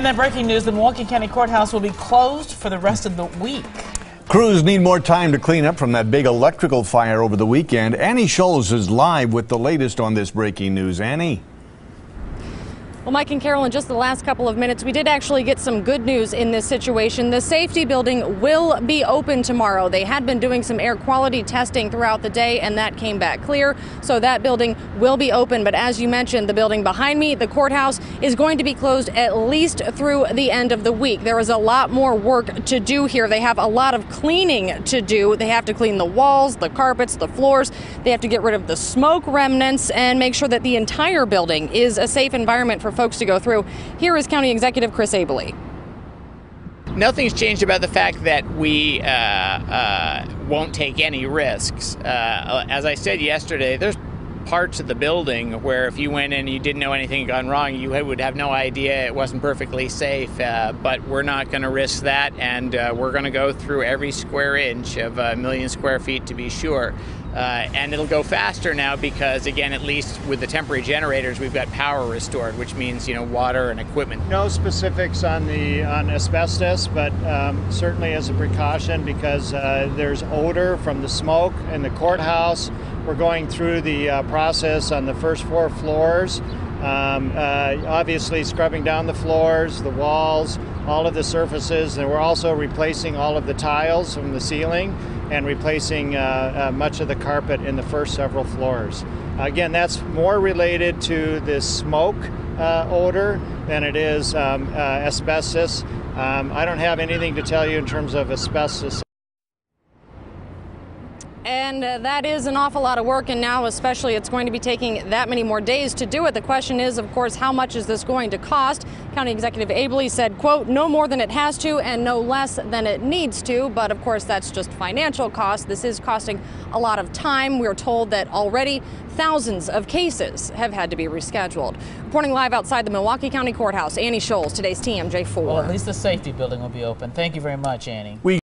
And then breaking news, the Milwaukee County Courthouse will be closed for the rest of the week. Crews need more time to clean up from that big electrical fire over the weekend. Annie Scholz is live with the latest on this breaking news. Annie? Well, Mike and Carol, in just the last couple of minutes, we did actually get some good news in this situation. The safety building will be open tomorrow. They had been doing some air quality testing throughout the day, and that came back clear. So that building will be open. But as you mentioned, the building behind me, the courthouse, is going to be closed at least through the end of the week. There is a lot more work to do here. They have a lot of cleaning to do. They have to clean the walls, the carpets, the floors. They have to get rid of the smoke remnants and make sure that the entire building is a safe environment for for folks to go through. Here is County Executive Chris Abele. Nothing's changed about the fact that we uh, uh, won't take any risks. Uh, as I said yesterday, there's parts of the building where if you went in and you didn't know anything had gone wrong, you would have no idea it wasn't perfectly safe. Uh, but we're not going to risk that, and uh, we're going to go through every square inch of a million square feet to be sure. Uh, and it'll go faster now because, again, at least with the temporary generators, we've got power restored, which means you know water and equipment. No specifics on the on asbestos, but um, certainly as a precaution because uh, there's odor from the smoke in the courthouse. We're going through the uh, process on the first four floors. Um, uh, obviously, scrubbing down the floors, the walls, all of the surfaces, and we're also replacing all of the tiles from the ceiling and replacing uh, uh, much of the carpet in the first several floors. Again, that's more related to the smoke uh, odor than it is um, uh, asbestos. Um, I don't have anything to tell you in terms of asbestos. And uh, that is an awful lot of work, and now especially it's going to be taking that many more days to do it. The question is, of course, how much is this going to cost? County Executive Abele said, quote, no more than it has to and no less than it needs to. But of course, that's just financial cost. This is costing a lot of time. We're told that already thousands of cases have had to be rescheduled. Reporting live outside the Milwaukee County Courthouse, Annie Scholz, today's TMJ4. Well, at least the safety building will be open. Thank you very much, Annie. We